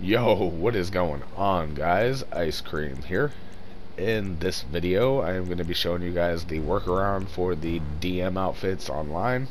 Yo, what is going on guys? Ice Cream here. In this video, I am going to be showing you guys the workaround for the DM outfits online.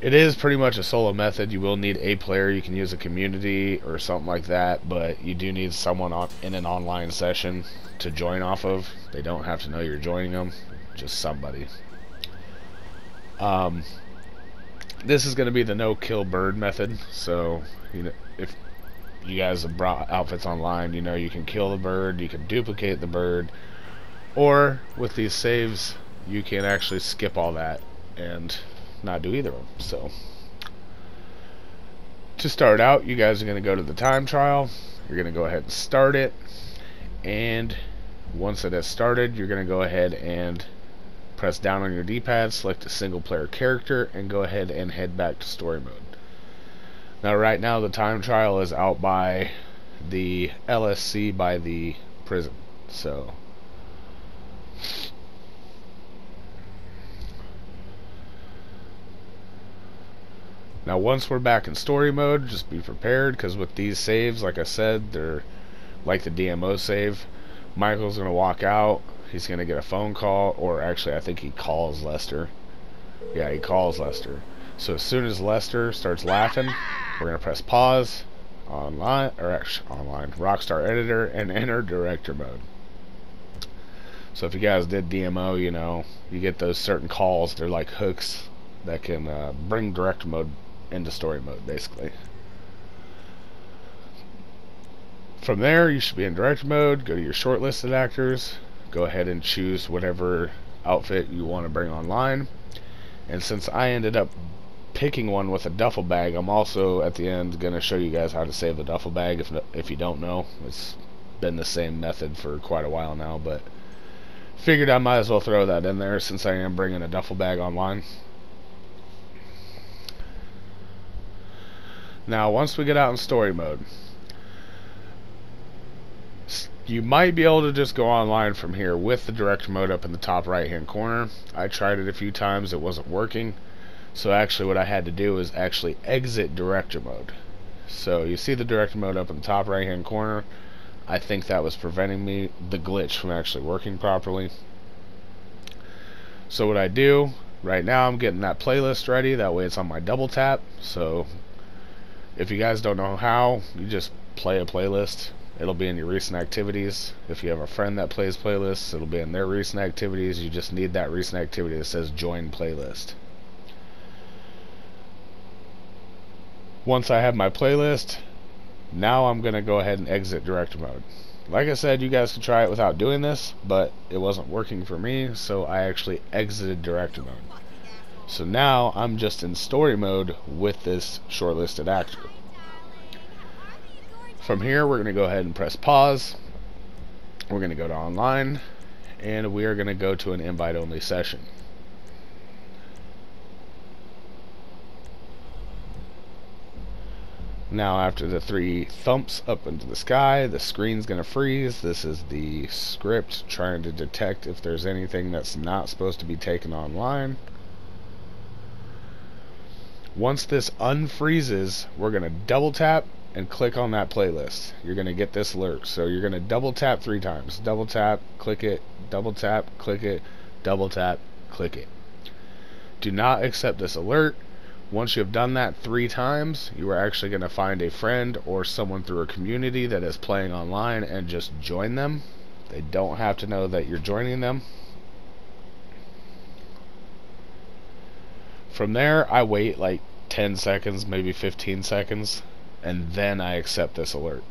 It is pretty much a solo method. You will need a player. You can use a community or something like that, but you do need someone on, in an online session to join off of. They don't have to know you're joining them, just somebody. Um, this is going to be the no kill bird method. So, you know, if you guys have brought outfits online, you know you can kill the bird, you can duplicate the bird, or with these saves, you can actually skip all that and not do either of them. So, to start out, you guys are going to go to the time trial. You're going to go ahead and start it, and once it has started, you're going to go ahead and Press down on your D-pad, select a single player character, and go ahead and head back to story mode. Now right now the time trial is out by the LSC by the prison. So Now once we're back in story mode, just be prepared because with these saves, like I said, they're like the DMO save. Michael's going to walk out, he's going to get a phone call, or actually, I think he calls Lester. Yeah, he calls Lester. So as soon as Lester starts laughing, we're going to press pause, online, or actually, online, Rockstar Editor, and enter Director Mode. So if you guys did DMO, you know, you get those certain calls, they're like hooks that can uh, bring Director Mode into Story Mode, basically. From there, you should be in Director Mode, go to your shortlisted actors, go ahead and choose whatever outfit you want to bring online. And since I ended up picking one with a duffel bag, I'm also at the end going to show you guys how to save the duffel bag if, if you don't know. It's been the same method for quite a while now, but figured I might as well throw that in there since I am bringing a duffel bag online. Now, once we get out in story mode, you might be able to just go online from here with the director mode up in the top right hand corner. I tried it a few times, it wasn't working. So actually what I had to do is actually exit director mode. So you see the director mode up in the top right hand corner. I think that was preventing me, the glitch from actually working properly. So what I do, right now I'm getting that playlist ready, that way it's on my double tap. So if you guys don't know how, you just play a playlist It'll be in your recent activities. If you have a friend that plays playlists, it'll be in their recent activities. You just need that recent activity that says join playlist. Once I have my playlist, now I'm going to go ahead and exit director mode. Like I said, you guys can try it without doing this, but it wasn't working for me, so I actually exited director mode. So now I'm just in story mode with this shortlisted actor. From here, we're going to go ahead and press pause. We're going to go to online, and we are going to go to an invite-only session. Now after the three thumps up into the sky, the screen's going to freeze. This is the script trying to detect if there's anything that's not supposed to be taken online. Once this unfreezes, we're going to double tap and click on that playlist. You're going to get this alert. So you're going to double tap three times. Double tap, click it, double tap, click it, double tap, click it. Do not accept this alert. Once you have done that three times, you are actually going to find a friend or someone through a community that is playing online and just join them. They don't have to know that you're joining them. From there, I wait like 10 seconds, maybe 15 seconds and then I accept this alert.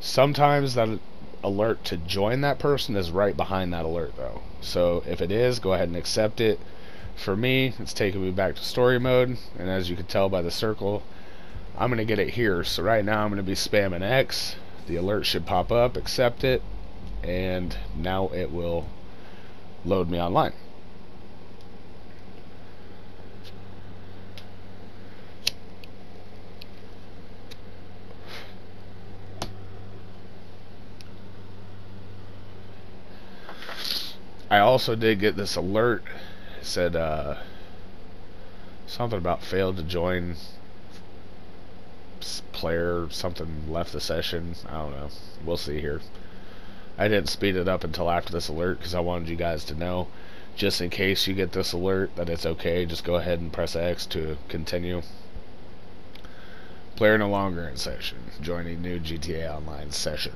Sometimes that alert to join that person is right behind that alert though. So if it is, go ahead and accept it. For me, it's taking me back to story mode, and as you can tell by the circle, I'm going to get it here. So right now I'm going to be spamming X. The alert should pop up, accept it, and now it will load me online. I also did get this alert. It said uh, something about failed to join player something left the session. I don't know. We'll see here. I didn't speed it up until after this alert because I wanted you guys to know. Just in case you get this alert that it's okay, just go ahead and press X to continue. Player no longer in session. Joining new GTA Online session.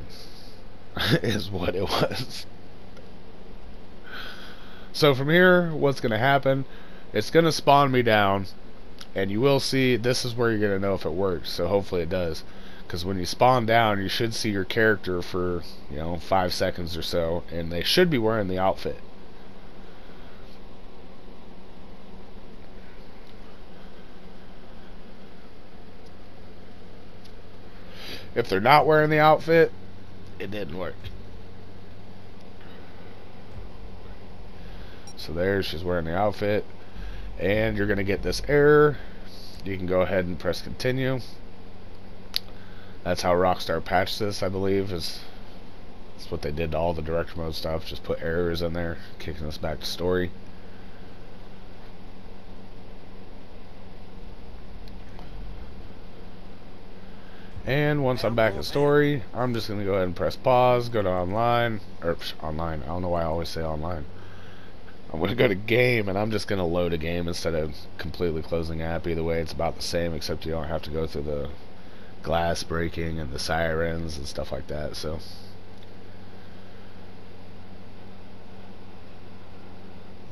is what it was. So from here, what's going to happen, it's going to spawn me down, and you will see, this is where you're going to know if it works, so hopefully it does. Because when you spawn down, you should see your character for, you know, five seconds or so, and they should be wearing the outfit. If they're not wearing the outfit, it didn't work. So there, she's wearing the outfit. And you're going to get this error. You can go ahead and press continue. That's how Rockstar patched this, I believe, is that's what they did to all the director mode stuff. Just put errors in there, kicking us back to story. And once I'm back in story, I'm just going to go ahead and press pause, go to online, or online, I don't know why I always say online. I'm going to go to game, and I'm just going to load a game instead of completely closing app. Either way, it's about the same, except you don't have to go through the glass breaking and the sirens and stuff like that, so...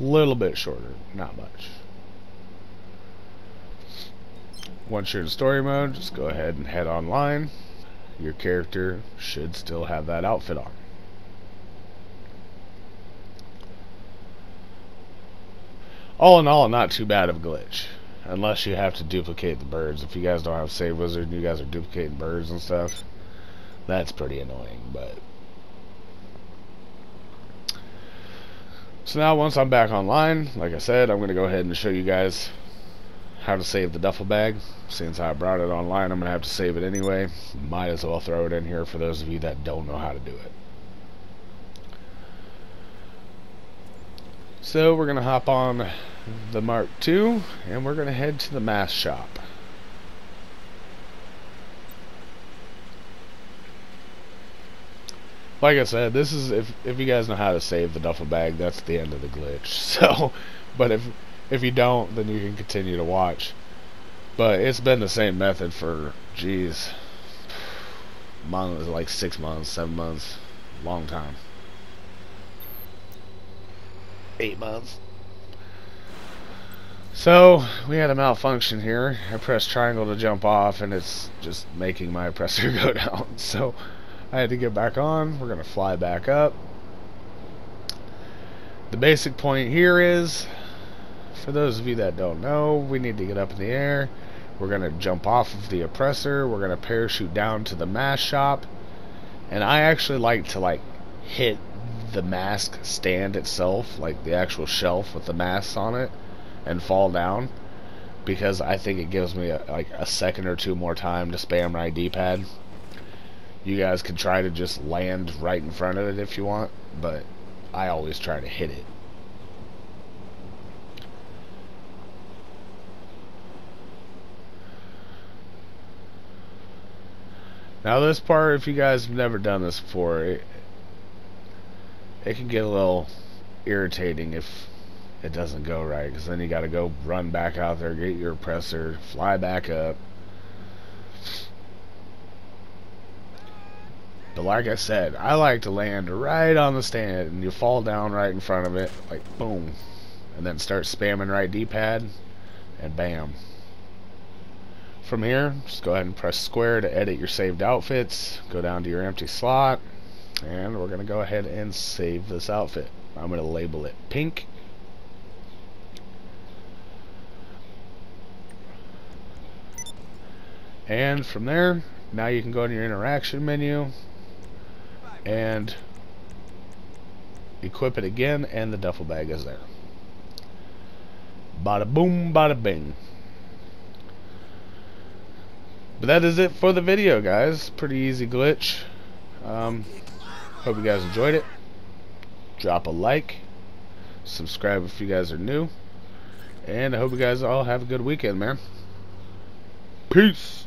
Little bit shorter, not much. Once you're in story mode, just go ahead and head online. Your character should still have that outfit on. All in all, not too bad of a glitch. Unless you have to duplicate the birds. If you guys don't have Save Wizard and you guys are duplicating birds and stuff, that's pretty annoying, but... So now once I'm back online, like I said, I'm going to go ahead and show you guys how to save the duffel bag. Since I brought it online, I'm going to have to save it anyway. Might as well throw it in here for those of you that don't know how to do it. So we're going to hop on the Mark II and we're going to head to the mask shop. Like I said, this is if if you guys know how to save the duffel bag, that's the end of the glitch. So, but if if you don't, then you can continue to watch. But it's been the same method for, jeez, months, like six months, seven months, long time. Eight months. So, we had a malfunction here. I pressed triangle to jump off, and it's just making my oppressor go down. So, I had to get back on. We're going to fly back up. The basic point here is for those of you that don't know, we need to get up in the air. We're going to jump off of the oppressor. We're going to parachute down to the mask shop. And I actually like to like hit the mask stand itself, like the actual shelf with the masks on it, and fall down because I think it gives me a, like a second or two more time to spam my D-pad. You guys can try to just land right in front of it if you want, but I always try to hit it. Now this part, if you guys have never done this before, it, it can get a little irritating if it doesn't go right, because then you got to go run back out there, get your oppressor, fly back up. But like I said, I like to land right on the stand, and you fall down right in front of it, like boom, and then start spamming right D-pad, and bam. From here, just go ahead and press square to edit your saved outfits. Go down to your empty slot. And we're going to go ahead and save this outfit. I'm going to label it pink. And from there, now you can go to your interaction menu and equip it again and the duffel bag is there. Bada boom, bada bing. But that is it for the video, guys. Pretty easy glitch. Um, hope you guys enjoyed it. Drop a like. Subscribe if you guys are new. And I hope you guys all have a good weekend, man. Peace.